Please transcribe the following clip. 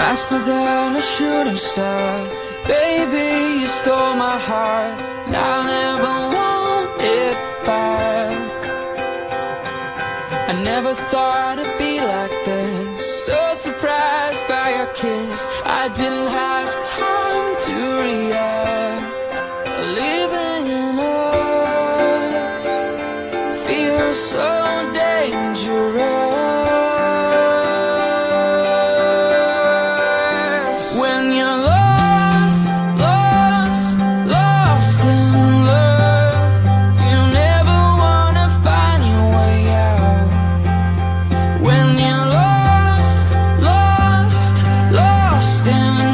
Faster than a shooting star. Baby, you stole my heart. And I'll never want it back. I never thought it'd be like this. So surprised by your kiss. I didn't have time to react. Living in love Feels so dangerous lost